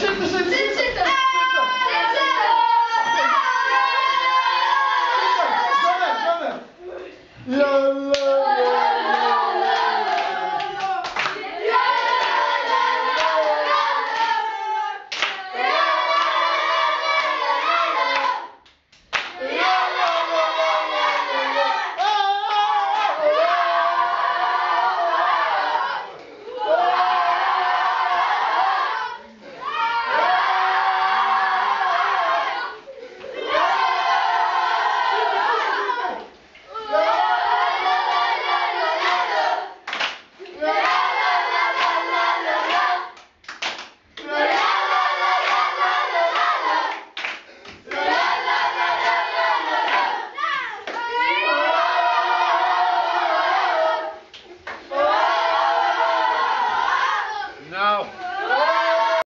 Szybko, szybko, szybko.